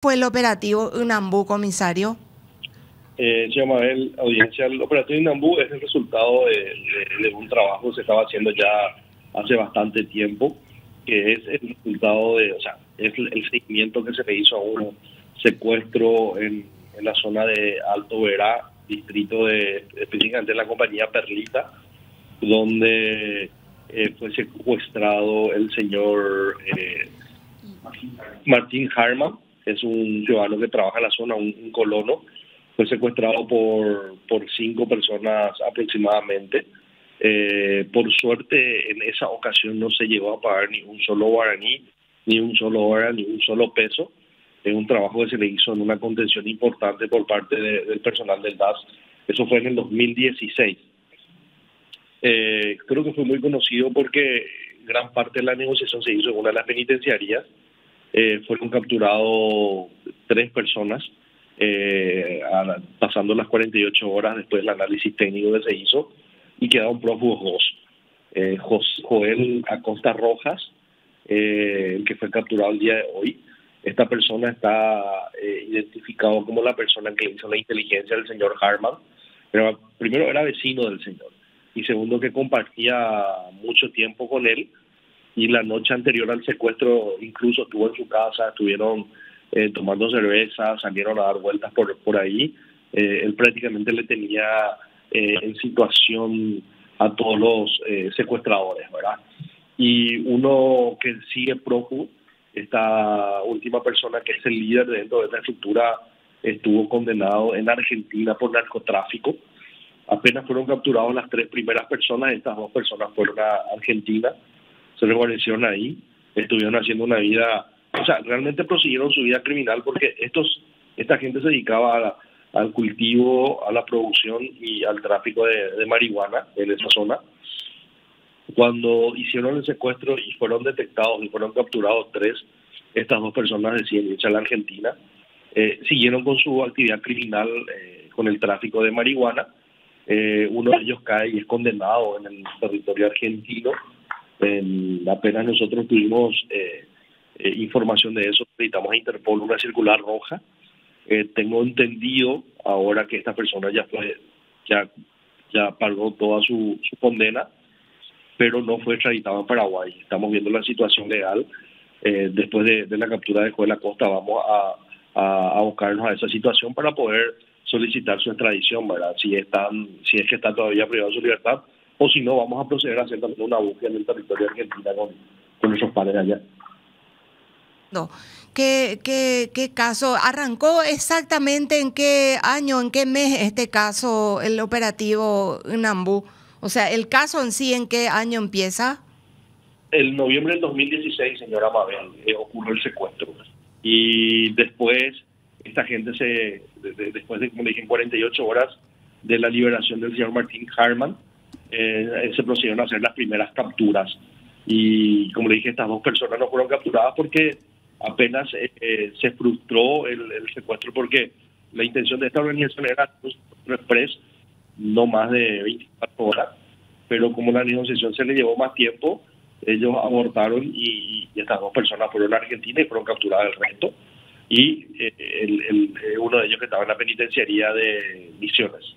fue el operativo Unambú, comisario? Eh, se llama el audiencia. El operativo Unambú es el resultado de, un trabajo que se estaba haciendo ya hace bastante tiempo, que es el resultado de, o sea, es el seguimiento que se le hizo a un secuestro en, la zona de Alto Verá, distrito de, específicamente en la compañía Perlita, donde eh, fue secuestrado el señor eh, Martín Harman, es un ciudadano que trabaja en la zona, un, colono, fue secuestrado por, por cinco personas aproximadamente. Eh, por suerte, en esa ocasión no se llegó a pagar ni un solo guaraní, ni un solo hora, ni un solo peso. Es un trabajo que se le hizo en una contención importante por parte del personal del DAS. Eso fue en el 2016. Eh, creo que fue muy conocido porque gran parte de la negociación se hizo en una de las penitenciarías eh, fueron capturados tres personas, eh, pasando las 48 horas después del análisis técnico que se hizo, y quedaron prófugos dos. Eh, Joel Acosta Rojas, eh, el que fue capturado el día de hoy. Esta persona está identificado como la persona que hizo la inteligencia del señor Harman, pero primero era vecino del señor y segundo que compartía mucho tiempo con él y la noche anterior al secuestro incluso estuvo en su casa, estuvieron eh, tomando cerveza, salieron a dar vueltas por, por ahí. Eh, él prácticamente le tenía eh, en situación a todos los secuestradores, ¿verdad? Y uno que sigue prófugo, esta última persona que es el líder dentro de esta estructura, estuvo condenado en Argentina por narcotráfico. Apenas fueron capturados las tres primeras personas, estas dos personas fueron a Argentina se reguarecieron ahí, estuvieron haciendo una vida, o sea, realmente prosiguieron su vida criminal porque estos esta gente se dedicaba al cultivo, a la producción y al tráfico de, marihuana en esa zona. Cuando hicieron el secuestro y fueron detectados y fueron capturados tres, estas dos personas deciden irse a la Argentina. Eh, siguieron con su actividad criminal eh, con el tráfico de marihuana. Eh, uno de ellos cae y es condenado en el territorio argentino apenas nosotros tuvimos eh, eh, información de eso, necesitamos a Interpol una circular roja. Eh, tengo entendido ahora que esta persona ya pagó toda su, condena, pero no fue extraditado en Paraguay. Estamos viendo la situación legal. después de, la captura de Joel Costa vamos a, a, a, buscarnos a esa situación para poder solicitar su extradición. Si, están, si es que está todavía privado de su libertad o si no, vamos a proceder a hacer también una búsqueda en el territorio argentino con, con nuestros padres allá. No. ¿Qué, qué, ¿Qué caso arrancó exactamente en qué año, en qué mes este caso, el operativo Nambú? O sea, el caso en sí, ¿en qué año empieza? El noviembre del 2016, señora Mabel, eh, ocurrió el secuestro. Y después, esta gente se, después de, como dije, 48 horas de la liberación del señor Martín Harman, eh, se procedieron a hacer las primeras capturas. Y como le dije, estas dos personas no fueron capturadas porque apenas eh, eh, se frustró el, secuestro porque la intención de esta organización era un express no más de 24 horas, pero como la negociación se le llevó más tiempo, ellos abortaron y, estas dos personas fueron a Argentina y fueron capturadas el resto. Y el, uno de ellos que estaba en la penitenciaría de Misiones.